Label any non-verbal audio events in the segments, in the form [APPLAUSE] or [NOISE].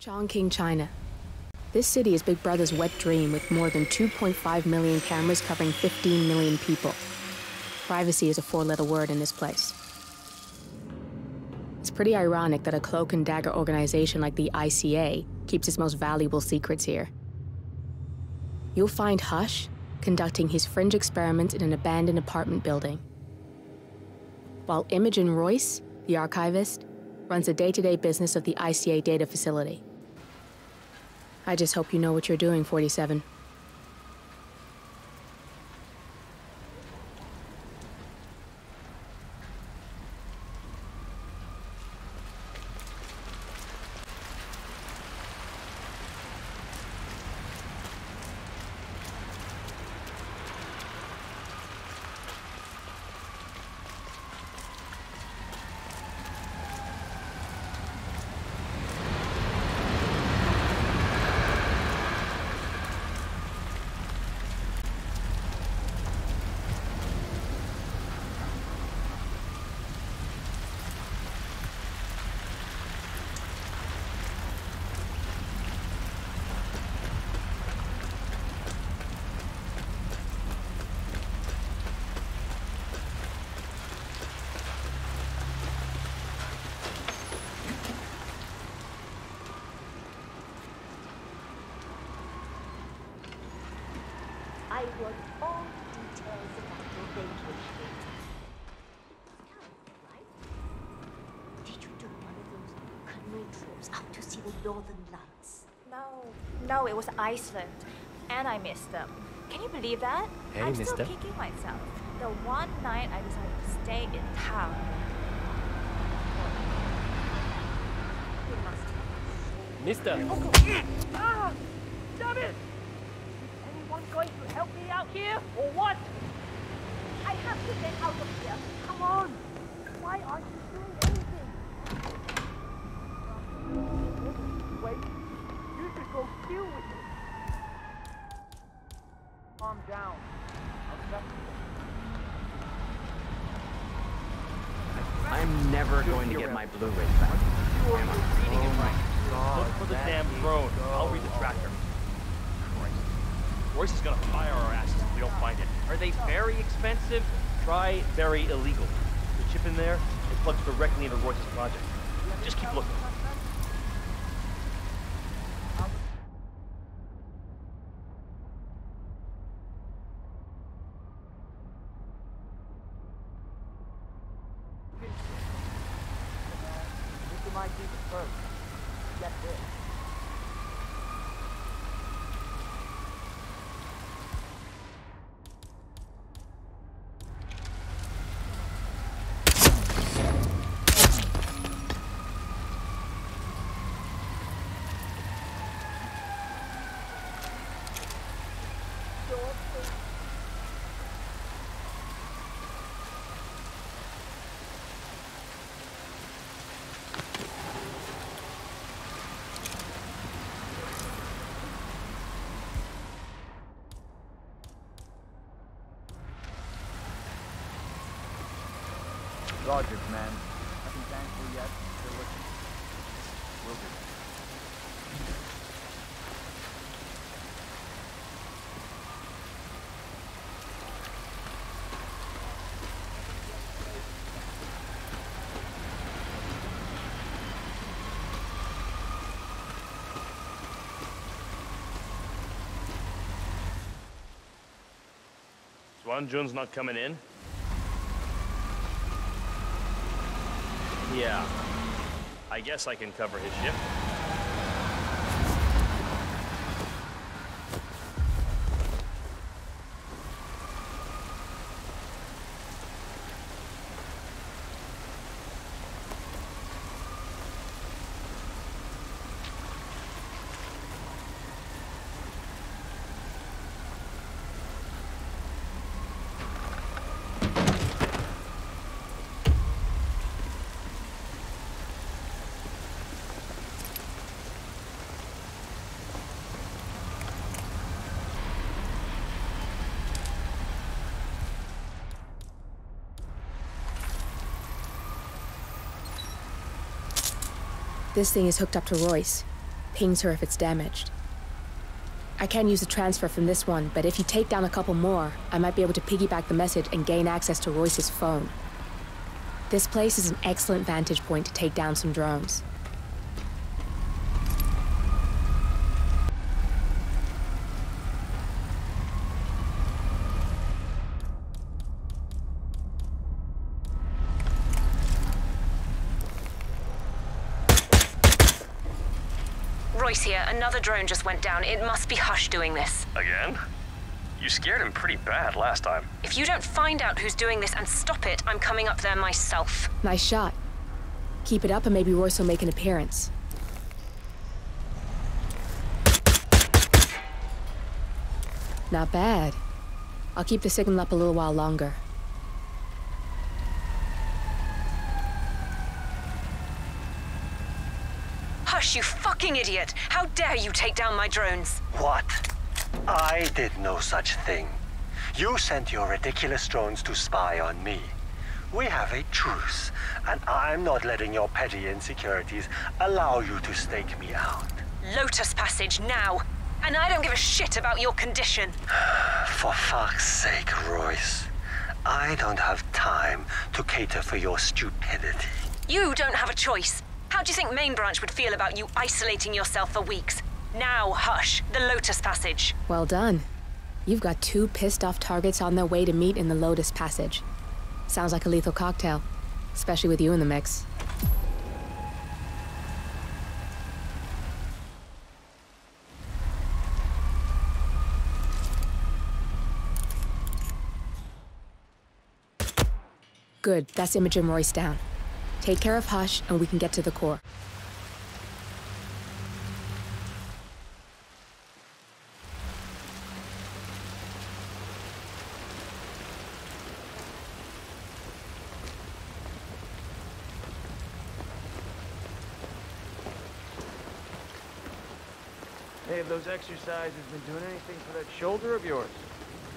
Chongqing, China. This city is Big Brother's wet dream with more than 2.5 million cameras covering 15 million people. Privacy is a four letter word in this place. It's pretty ironic that a cloak and dagger organization like the ICA keeps its most valuable secrets here. You'll find Hush conducting his fringe experiments in an abandoned apartment building, while Imogen Royce, the archivist, runs the day to day business of the ICA data facility. I just hope you know what you're doing, 47. Northern lights? No, no, it was Iceland, and I missed them. Can you believe that? Hey, I'm still mister. kicking myself. The one night I decided to stay in town. You must have been Mister, Ah! Damn it! Anyone going to help me out here, or what? I have to get out of here. Come on! Why aren't you doing anything? Wait, you should go deal with it. Calm down. I'll trust you. I'm never going to get my Blu-rays back. You are reading it right. Look for the damn drone. I'll read the tracker. Christ. Royce is gonna fire our asses if we don't find it. Are they very expensive? Try very illegal. The chip in there, it plugs directly into Royce's project. Just keep looking. Mr. Mike Deacon first. Get this. Rogers, man. Nothing tangible yet. Still looking. Will. Swan Jun's not coming in? Yeah. I guess I can cover his shift. This thing is hooked up to Royce. pings her if it's damaged. I can use the transfer from this one, but if you take down a couple more, I might be able to piggyback the message and gain access to Royce's phone. This place is an excellent vantage point to take down some drones. Royce here. Another drone just went down. It must be Hush doing this. Again? You scared him pretty bad last time. If you don't find out who's doing this and stop it, I'm coming up there myself. Nice shot. Keep it up and maybe Royce will make an appearance. Not bad. I'll keep the signal up a little while longer. Hush, you fucking idiot! How dare you take down my drones? What? I did no such thing. You sent your ridiculous drones to spy on me. We have a truce, and I'm not letting your petty insecurities allow you to stake me out. Lotus Passage now! And I don't give a shit about your condition. [SIGHS] For fuck's sake, Royce. I don't have time to cater for your stupidity. You don't have a choice. How do you think Main Branch would feel about you isolating yourself for weeks? Now, hush, the Lotus Passage. Well done. You've got two pissed off targets on their way to meet in the Lotus Passage. Sounds like a lethal cocktail, especially with you in the mix. Good, that's Imogen Royce down. Take care of Hush, and we can get to the core. Hey, have those exercises been doing anything for that shoulder of yours?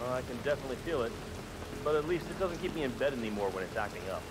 Well, I can definitely feel it. But at least it doesn't keep me in bed anymore when it's acting up.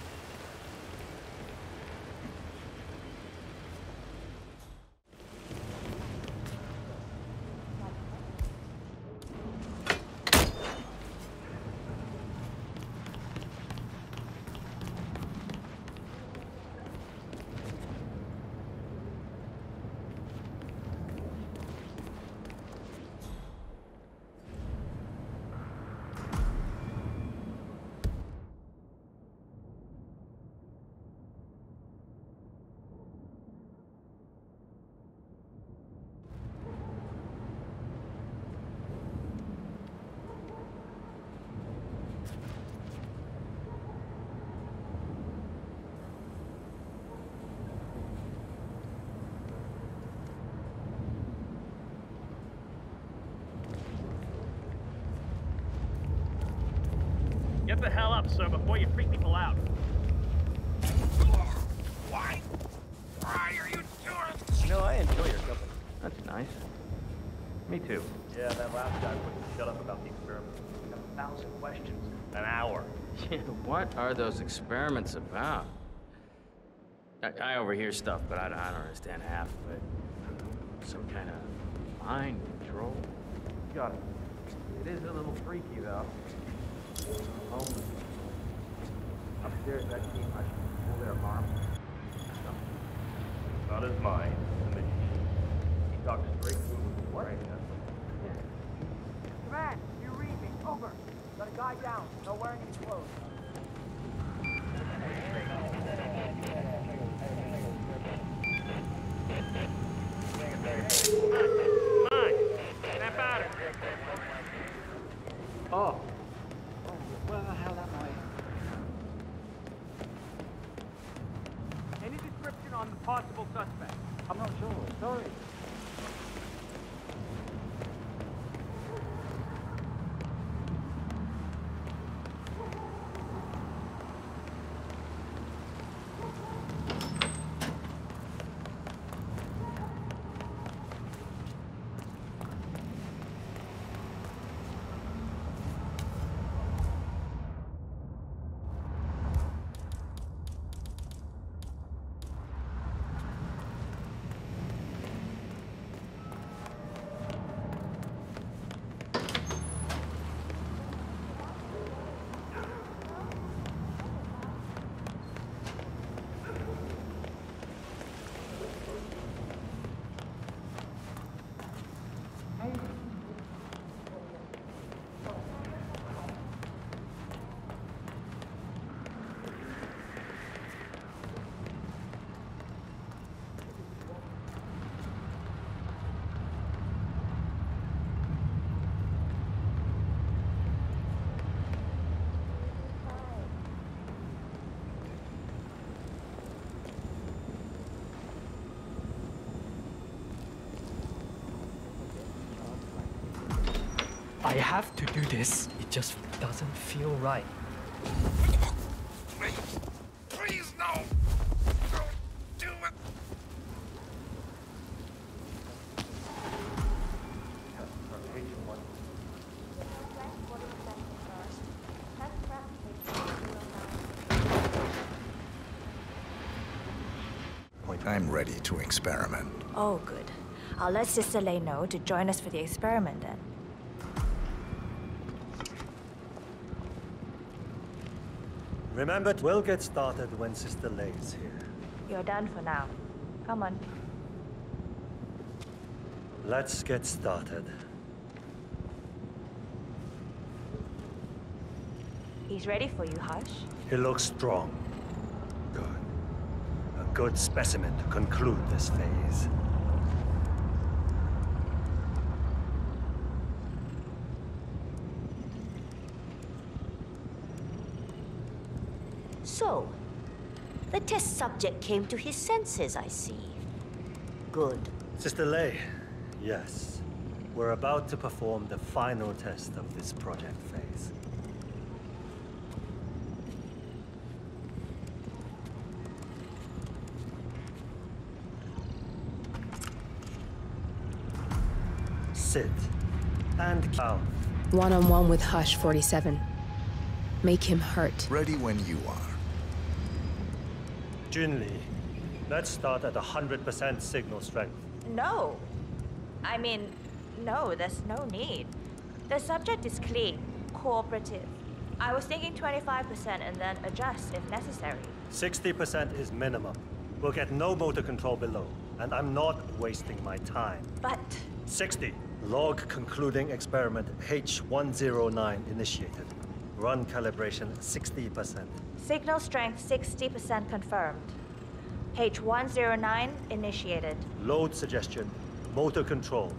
The hell up, sir, before you freak people out. Why? Why are you doing You know, I enjoy your company. That's nice. Me too. Yeah, that last guy wouldn't shut up about the experiment. A thousand questions. An hour. [LAUGHS] Yeah, what are those experiments about? I, I overhear stuff, but I, don't- I don't understand half of it. Some kind of mind control? Got it. It is a little freaky, though. Upstairs, that team, I. Not. The magician. He talks straight through with what? Command, you read me. Over. Got a guy down. Not wearing any clothes. I have to do this. It just doesn't feel right. Please, please, no! Don't do it! I'm ready to experiment. Oh, good. I'll let Sister Lei know to join us for the experiment then. Remember, we'll get started when Sister Lei is here. You're done for now. Come on. Let's get started. He's ready for you, Hush. He looks strong. Good. A good specimen to conclude this phase. So, the test subject came to his senses, I see. Good. Sister Lei, yes. We're about to perform the final test of this project phase. Sit and count. One on one with Hush 47. Make him hurt. Ready when you are. Junli, let's start at 100% signal strength. No. I mean, no, there's no need. The subject is clean, cooperative. I was thinking 25% and then adjust if necessary. 60% is minimum. We'll get no motor control below, and I'm not wasting my time. But 60. Log concluding experiment H109 initiated. Run calibration 60%. Signal strength 60% confirmed. H109 initiated. Load suggestion, motor control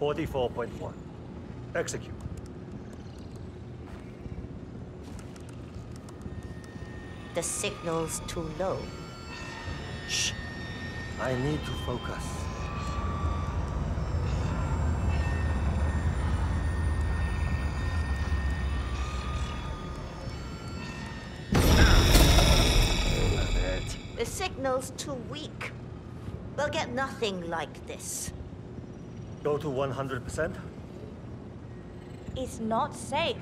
44.1. Execute. The signal's too low. Shh. I need to focus. Signal's too weak. We'll get nothing like this. Go to 100%? It's not safe.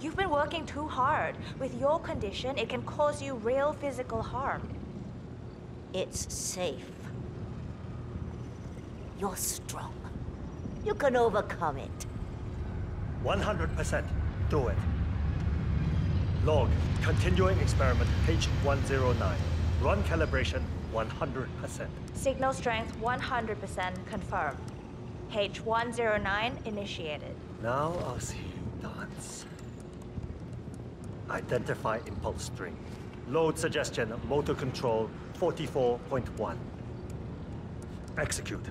You've been working too hard. With your condition, it can cause you real physical harm. It's safe. You're strong. You can overcome it. 100%. Do it. Log, continuing experiment H109. Run calibration 100%. Signal strength 100% confirmed. H109 initiated. Now I'll see you dance. Identify impulse string. Load suggestion, motor control 44.1. Execute.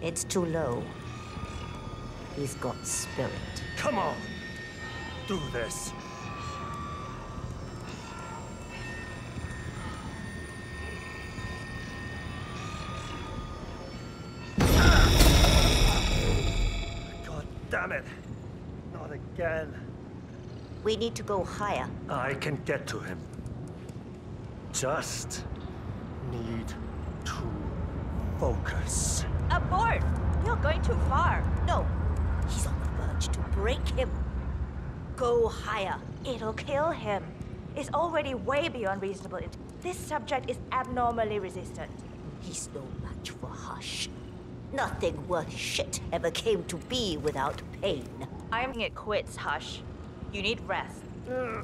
It's too low. He's got spirit. Come on! Do this. We need to go higher. I can get to him. Just need to focus. Abort! You're going too far. No, he's on the verge to break him. Go higher. It'll kill him. It's already way beyond reasonable. This subject is abnormally resistant. He's no match for Hush. Nothing worth shit ever came to be without pain. I'm it quits, Hush. You need rest. Uh,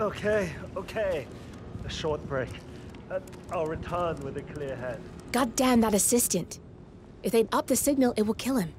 okay, okay. A short break. And I'll return with a clear head. God damn that assistant. If they up the signal, it will kill him.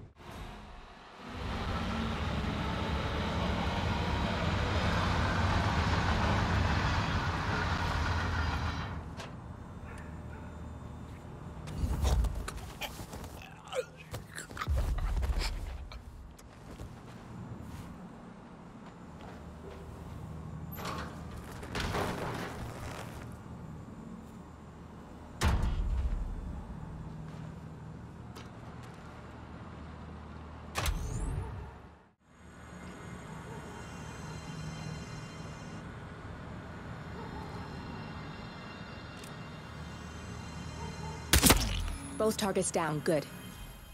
Both targets down, good.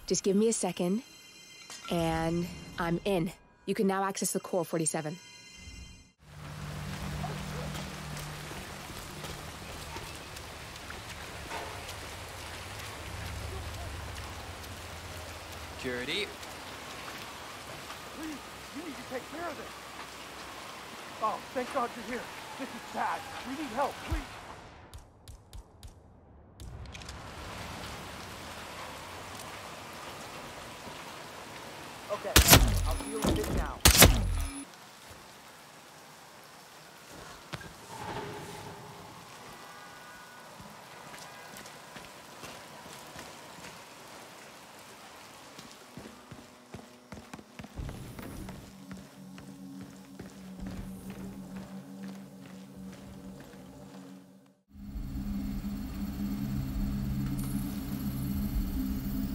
Just give me a second, and I'm in. You can now access the core 47. Security. Please, you need to take care of this. Oh, thank God you're here. This is bad. We need help, please. Okay, I'll deal with it now.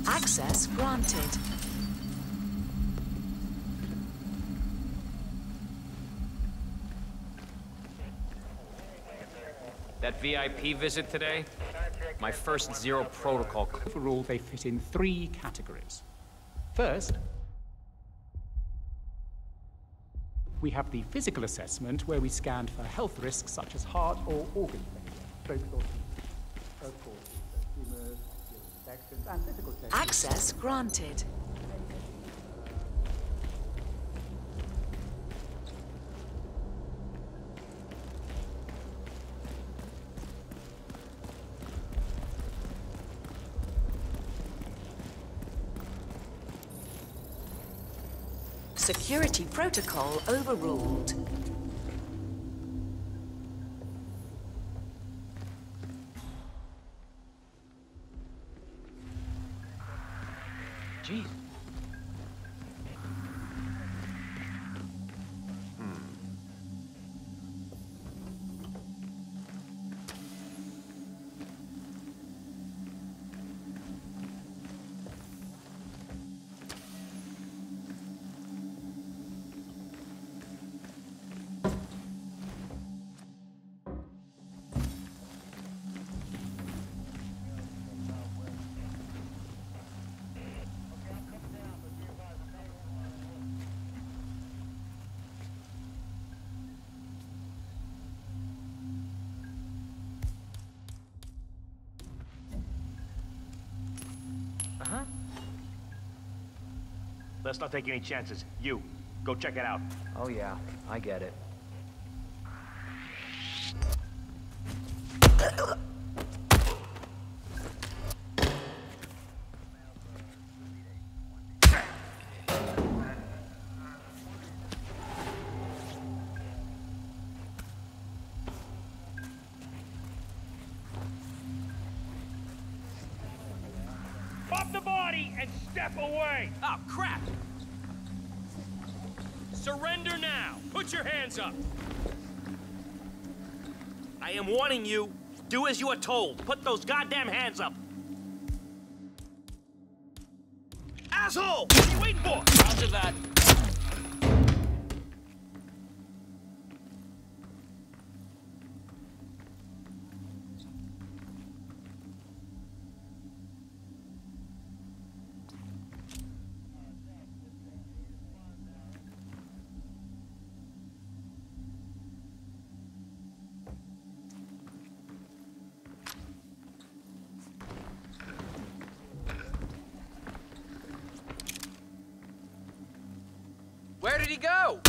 Access granted. That VIP visit today? My first zero protocol. Overall, they fit in three categories. First, we have the physical assessment where we scanned for health risks such as heart or organ failure, stroke or of course, tumors, infections, and physical changes. Access granted. Security protocol overruled. Let's not take any chances. You, go check it out. Oh yeah, I get it. Pop the body and step away! Oh, crap! Surrender now! Put your hands up! I am warning you. Do as you are told. Put those goddamn hands up. Asshole! What are you waiting for? Roger that. Where did he go?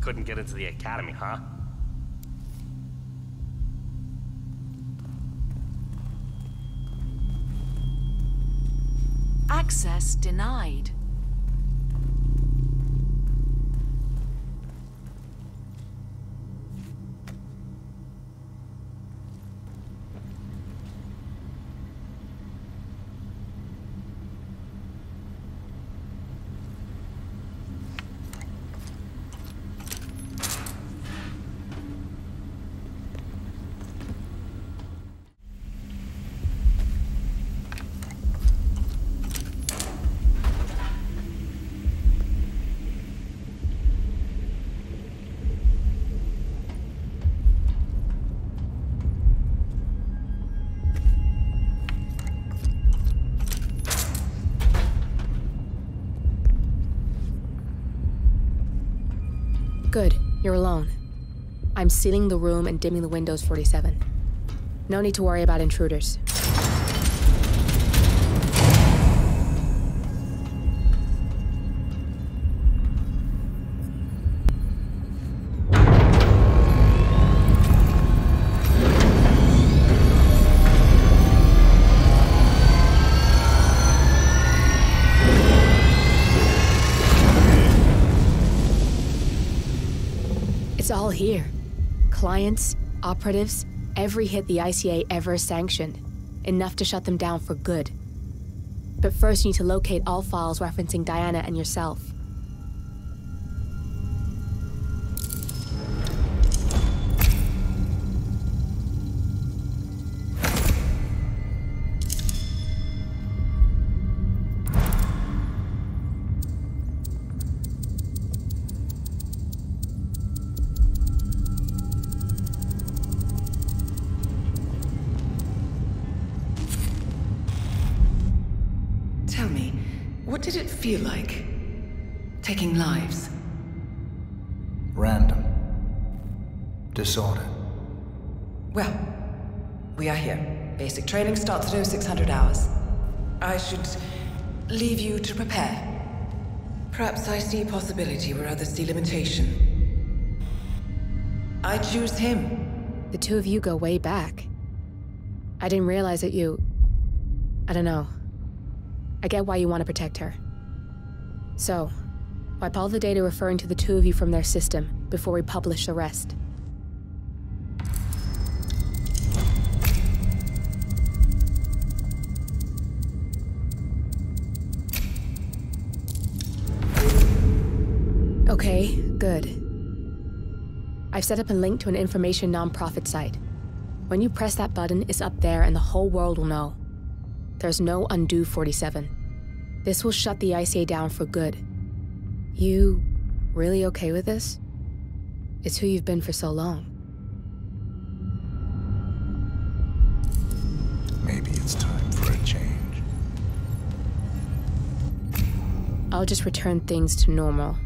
Couldn't get into the academy, huh? Access denied. I'm sealing the room and dimming the windows 47. No need to worry about intruders. Clients, operatives, every hit the ICA ever sanctioned. Enough to shut them down for good. But first, you need to locate all files referencing Diana and yourself. What did it feel like? Taking lives? Random. Disorder. Well, we are here. Basic training starts at 0600 hours. I should leave you to prepare. Perhaps I see possibility where others see limitation. I choose him. The two of you go way back. I didn't realize that you. I don't know. I get why you want to protect her. So, wipe all the data referring to the two of you from their system before we publish the rest. Okay, good. I've set up a link to an information nonprofit site. When you press that button, it's up there and the whole world will know. There's no undo 47. This will shut the ICA down for good. You really okay with this? It's who you've been for so long. Maybe it's time for a change. I'll just return things to normal.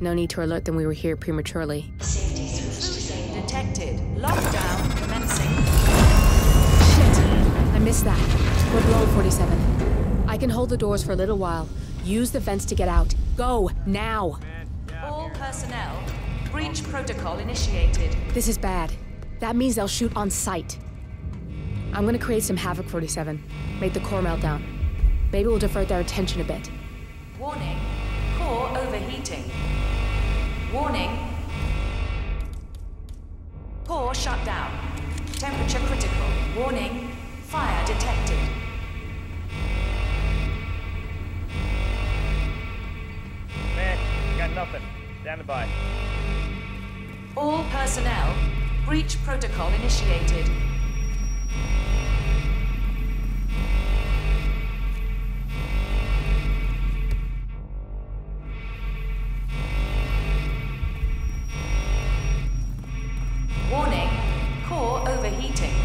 No need to alert them we were here prematurely. Detected. Lockdown commencing. Shit! I missed that. We're blown 47. I can hold the doors for a little while. Use the vents to get out. Go, now! All personnel. Breach protocol initiated. This is bad. That means they'll shoot on sight. I'm gonna create some havoc 47. Make the core meltdown. Maybe we'll divert their attention a bit. Warning. Core overheating. Warning. Core shut down. Temperature critical. Warning. Fire detected. Nothing. Standing by. All personnel. Breach protocol initiated. Warning. Core overheating.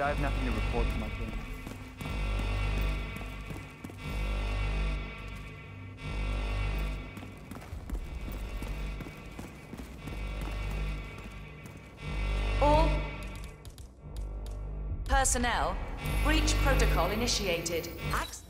I have nothing to report from my team. All personnel, breach protocol initiated. Ax-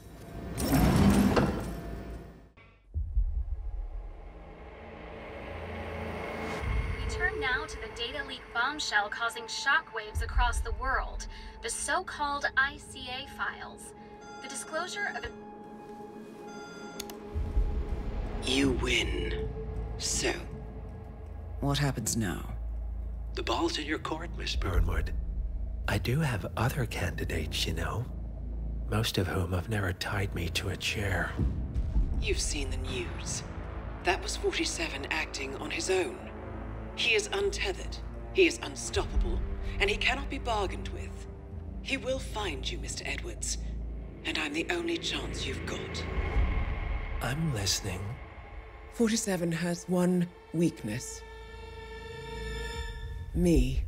turn now to the data leak bombshell causing shockwaves across the world, the so-called ICA files. The disclosure of a You win. So, What happens now? the ball's in your court, Miss Burnwood. I do have other candidates, you know. Most of whom have never tied me to a chair. You've seen the news. That was 47 acting on his own. He is untethered, he is unstoppable, and he cannot be bargained with. He will find you, Mr. Edwards, and I'm the only chance you've got. I'm listening. 47 has one weakness. Me.